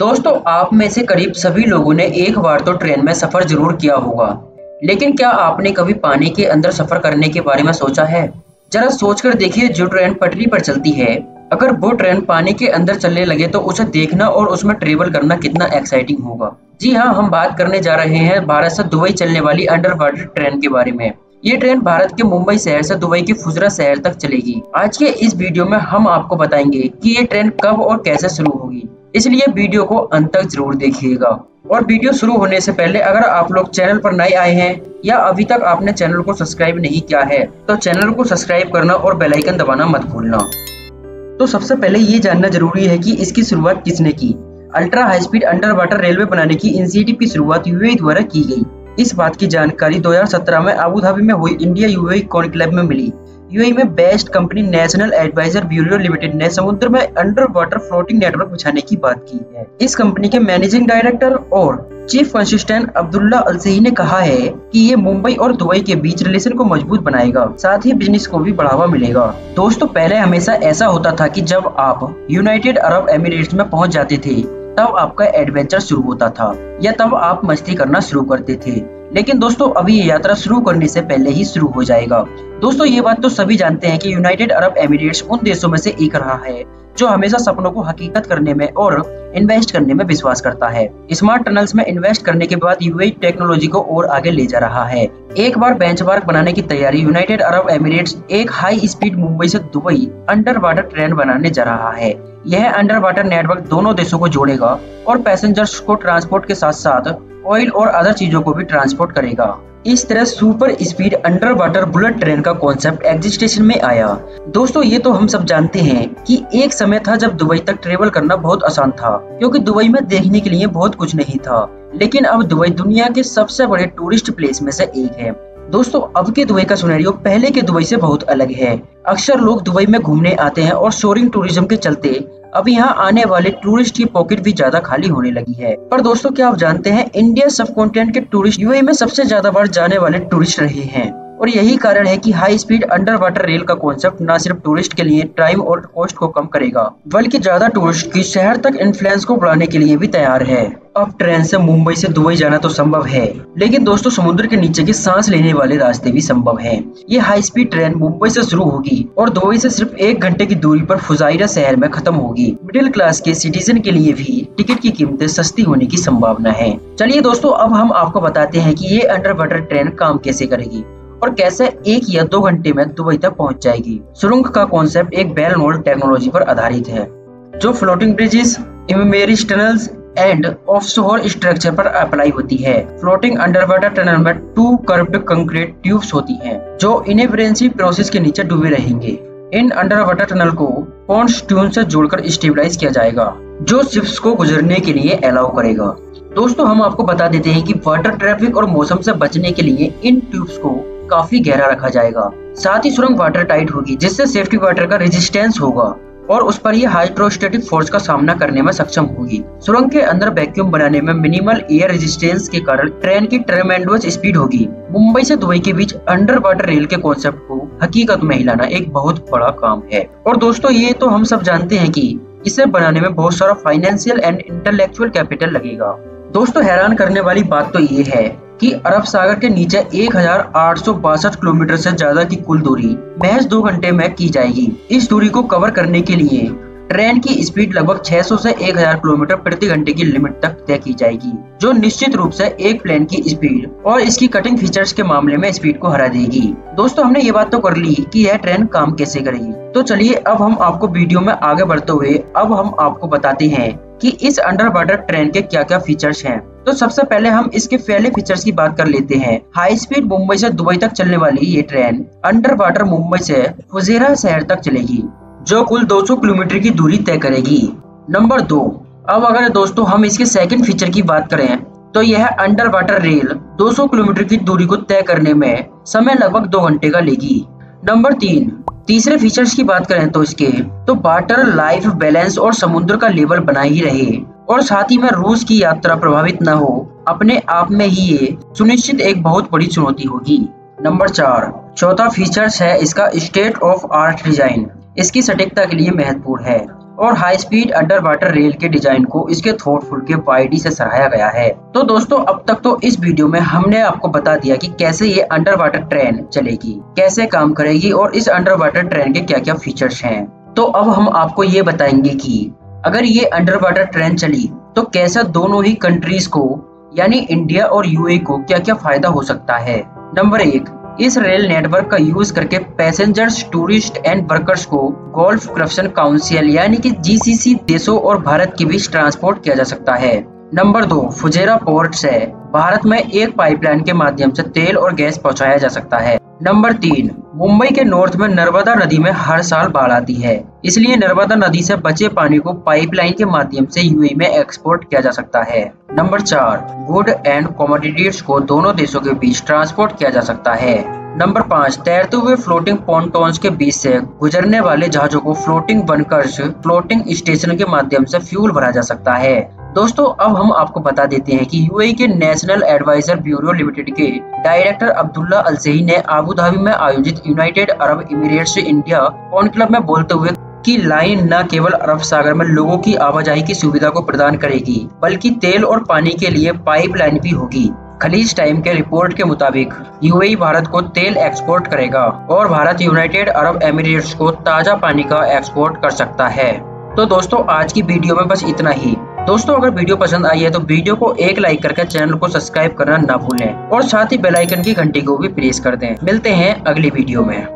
दोस्तों, आप में से करीब सभी लोगों ने एक बार तो ट्रेन में सफ़र ज़रूर किया होगा। लेकिन क्या आपने कभी पानी के अंदर सफ़र करने के बारे में सोचा है? जरा सोचकर देखिए, जो ट्रेन पटरी पर चलती है। अगर वो ट्रेन पानी के अंदर चलने लगे तो उसे देखना और उसमें ट्रेवल करना कितना एक्साइटिंग होगा। जी हाँ हम बात करने जा रहे हैं भारत से दुबई चलने वाली अंडर वाटर ट्रेन के बारे में। ये ट्रेन भारत के मुंबई शहर से दुबई के फुजरा शहर तक चलेगी। आज के इस वीडियो में हम आपको बताएँगे कि ये ट्रेन कब और कैसे शुरू होगी। इसलिए वीडियो को अंत तक ज़रूर देखिएगा। और वीडियो शुरू होने से पहले अगर आप लोग चैनल पर नए आए हैं या अभी तक आपने चैनल को सब्सक्राइब नहीं किया है तो चैनल को सब्सक्राइब करना और बेल आइकन दबाना मत भूलना। तो सबसे पहले ये जानना ज़रूरी है कि इसकी शुरुआत किसने की? Ultra high speed under water railway बनाने की एनसीटी की शुरुआत यूएई द्वारा की गई। इस बात की जानकारी 2017 में अबू धाबी में हुई। इंडिया यूएई कॉन्क्लेव में मिली। यूएई में best company national advisor bureau limited ने समुद्र में अंडर वाटर फ्लोटिंग नेटवर्क बिछाने की बात की है। इस कंपनी के मैनेजिंग डायरेक्टर और चीफ कंसिस्टेंट अब्दुल्ला अलसही ने कहा है कि ये मुंबई और दुबई के बीच रिलेशन को मज़बूत बनाएगा, साथ ही बिज़नेस को भी बढ़ावा मिलेगा। दोस्तों, पहले हमेशा ऐसा होता था कि जब आप यूनाइटेड अरब एमिरेट्स में पहुँच जाते थे तब आपका एडवेंचर शुरू होता था, या तब आप मस्ती करना शुरू करते थे। लेकिन दोस्तों, अभी ये यात्रा शुरू करने से पहले ही शुरू हो जाएगा। दोस्तों, ये बात तो सभी जानते हैं कि यूनाइटेड अरब एमिरेट्स उन देशों में से एक रहा है, जो हमेशा सपनों को हकीकत करने में और इन्वेस्ट करने में विश्वास करता है। स्मार्ट टनल्स में इन्वेस्ट करने के बाद यूएई टेक्नोलॉजी को और आगे ले जा रहा है। एक बार बेंचमार्क बनाने की तैयारी यूनाइटेड अरब एमिरेट्स एक हाई स्पीड मुंबई से दुबई अंडर वाटर ट्रेन बनाने जा रहा है। यह अंडर वाटर नेटवर्क दोनों देशों को जोड़ेगा और पैसेंजर्स को ट्रांसपोर्ट के साथ साथ ऑयल और अदर चीज़ों को भी ट्रांसपोर्ट करेगा। इस तरह super speed under water bullet train का कॉन्सेप्ट एग्जिस्टेशन में आया। दोस्तों, ये तो हम सब जानते हैं कि एक समय था जब दुबई तक ट्रेवल करना बहुत आसान था, क्योंकि दुबई में देखने के लिए बहुत कुछ नहीं था। लेकिन अब दुबई दुनिया के सबसे बड़े टूरिस्ट प्लेस में से एक है। दोस्तों, अब के दुबई का सुनहरियो पहले के दुबई से बहुत अलग है। अक्सर लोग दुबई में घूमने आते हैं और शोरिंग टूरिज़्म के चलते अब यहाँ आने वाले टूरिस्ट की पॉकेट भी ज़्यादा खाली होने लगी है। पर दोस्तों, क्या आप जानते हैं इंडिया सब कॉन्टिनेंट के टूरिस्ट यूएई में सबसे ज़्यादा बार जाने वाले टूरिस्ट रहे हैं? और यही कारण है कि high speed under water rail का कॉन्सेप्ट न सिर्फ़ टूरिस्ट के लिए टाइम और कॉस्ट को कम करेगा, बल्कि ज़्यादा टूरिस्ट की शहर तक इन्फ्लुएंस को बढ़ाने के लिए भी तैयार है। अब ट्रेन से मुंबई से दुबई जाना तो संभव है, लेकिन दोस्तों समुद्र के नीचे के सांस लेने वाले रास्ते भी संभव हैं। ये हाई स्पीड ट्रेन मुंबई से शुरू होगी और दुबई से सिर्फ़ एक घंटे की दूरी पर फुजाइरा शहर में खत्म होगी। मिडिल क्लास के सिटीजन के लिए भी टिकट की कीमतें सस्ती होने की संभावना है। चलिए दोस्तों, अब हम आपको बताते हैं की ये अंडर वाटर ट्रेन काम कैसे करेगी। और कैसे एक या दो घंटे में दुबई तक पहुँच जाएगी? सुरंग का कॉन्सेप्ट एक बेल नोड टेक्नोलॉजी पर आधारित है, जो floating bridges immersed tunnels and offshore structure पर अप्लाई होती है। फ्लोटिंग अंडर वाटर टनल में टू कर्व्ड कंक्रीट ट्यूब्स होती हैं, जो इनएब्रेंसी प्रोसेस के नीचे डूबे रहेंगे। इन अंडर वाटर टनल को पॉन्स ट्यून से जोड़कर स्टेबलाइज किया जाएगा, जो शिप्स को गुजरने के लिए अलाउ करेगा। दोस्तों, हम आपको बता देते हैं कि वाटर ट्रैफ़िक और मौसम से बचने के लिए इन ट्यूब्स को काफ़ी गहरा रखा जाएगा। साथ ही सुरंग वाटर टाइट होगी, जिससे सेफ्टी वाटर का रेजिस्टेंस होगा और उस पर यह हाइड्रोस्टेटिक फोर्स का सामना करने में सक्षम होगी। सुरंग के अंदर वैक्यूम बनाने में मिनिमल एयर रेजिस्टेंस के कारण ट्रेन की ट्रेमेंडस स्पीड होगी। मुंबई से दुबई के बीच अंडर वाटर रेल के कॉन्सेप्ट को हकीकत में हिलाना एक बहुत बड़ा काम है। और दोस्तों, ये तो हम सब जानते हैं कि इसे बनाने में बहुत सारा फाइनेंशियल एंड इंटेलेक्चुअल कैपिटल लगेगा। दोस्तों, हैरान करने वाली बात तो ये है कि अरब सागर के नीचे एक हज़ार आठ सौ बासठ किलोमीटर से ज़्यादा की कुल दूरी महज दो घंटे में की जाएगी। इस दूरी को कवर करने के लिए ट्रेन की स्पीड लगभग 600 से 1000 किलोमीटर प्रति घंटे की लिमिट तक तय की जाएगी, जो निश्चित रूप से एक प्लेन की स्पीड और इसकी कटिंग फीचर्स के मामले में स्पीड को हरा देगी। दोस्तों, हमने ये बात तो कर ली कि यह ट्रेन काम कैसे करेगी। तो चलिए, अब हम आपको वीडियो में आगे बढ़ते हुए, अब हम आपको बताते हैं कि इस अंडर वाटर ट्रेन के क्या क्या फीचर्स हैं। तो सबसे पहले हम इसके पहले फीचर्स की बात कर लेते हैं। हाई स्पीड मुंबई से दुबई तक चलने वाली ये ट्रेन अंडर वाटर मुंबई से फुजेरा शहर तक चलेगी, जो कुल 200 किलोमीटर की दूरी तय करेगी। नंबर दो, अब अगर दोस्तों हम इसके सेकंड फीचर की बात करें तो यह अंडर वाटर रेल 200 किलोमीटर की दूरी को तय करने में समय लगभग दो घंटे का लेगी। नंबर तीन, तीसरे फीचर्स की बात करें तो इसके तो वाटर लाइफ बैलेंस और समुद्र का लेवल बना ही रहे। और साथ ही में रूस की यात्रा प्रभावित न हो, अपने आप में ही ये सुनिश्चित एक बहुत बड़ी चुनौती होगी। नंबर चार, चौथा फीचर्स है इसका स्टेट ऑफ़ आर्ट डिज़ाइन। इसकी सटीकता के लिए महत्वपूर्ण है और high speed under water rail के डिज़ाइन को इसके थॉटफुल के वाइडी से सराहाया गया है। तो दोस्तों, अब तक तो इस वीडियो में हमने आपको बता दिया कि कैसे ये अंडर वाटर ट्रेन चलेगी, कैसे काम करेगी और इस अंडर वाटर ट्रेन के क्या क्या फीचर्स हैं। तो अब हम आपको ये बताएँगे कि अगर ये अंडर वाटर ट्रेन चली तो कैसा दोनों ही कंट्रीज़ को, यानी इंडिया और यूए को क्या क्या फ़ायदा हो सकता है? नंबर एक, इस रेल नेटवर्क का यूज़ करके पैसेंजर्स टूरिस्ट एंड वर्कर्स को गोल्फ करप्शन काउंसिल यानी कि जीसीसी देशों और भारत के बीच ट्रांसपोर्ट किया जा सकता है। नंबर दो, फुजेरा पोर्ट से भारत में एक पाइपलाइन के माध्यम से तेल और गैस पहुँचाया जा सकता है। नंबर तीन, मुंबई के नॉर्थ में नर्मदा नदी में हर साल बाढ़ आती है। इसलिए नर्मदा नदी से बचे पानी को पाइपलाइन के माध्यम से यूएई में एक्सपोर्ट किया जा सकता है। नंबर चार, गुड एंड कॉमोडिटीज को दोनों देशों के बीच ट्रांसपोर्ट किया जा सकता है। नंबर पाँच, तैरते हुए फ्लोटिंग पॉन्टोन्स के बीच से गुजरने वाले जहाजों को फ्लोटिंग बनकर फ्लोटिंग स्टेशन के माध्यम से फ्यूल भरा जा सकता है। दोस्तों, अब हम आपको बता देते हैं कि यूएई के नेशनल एडवाइजर ब्यूरो लिमिटेड के डायरेक्टर अब्दुल्ला अलसही ने आबू धाबी में आयोजित United Arab Emirates India conclave में बोलते हुए कि लाइन न केवल अरब सागर में लोगों की आवाजाही की सुविधा को प्रदान करेगी, बल्कि तेल और पानी के लिए पाइपलाइन भी होगी। खलीज टाइम के रिपोर्ट के मुताबिक यूएई भारत को तेल एक्सपोर्ट करेगा और भारत यूनाइटेड अरब एमिरेट्स को ताज़ा पानी का एक्सपोर्ट कर सकता है। तो दोस्तों, आज की वीडियो में बस इतना ही। दोस्तों, अगर वीडियो पसंद आई है तो वीडियो को एक लाइक करके चैनल को सब्सक्राइब करना ना भूलें और साथ ही बेलाइकन की घंटी को भी प्रेस कर दें। मिलते हैं अगली वीडियो में।